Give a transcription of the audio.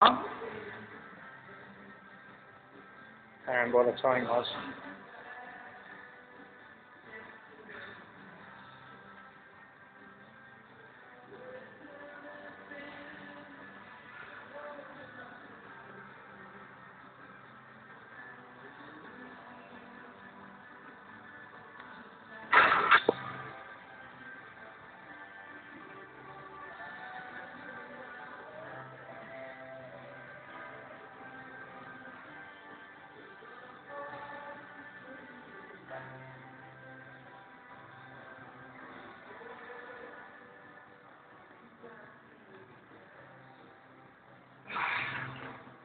And what the time was.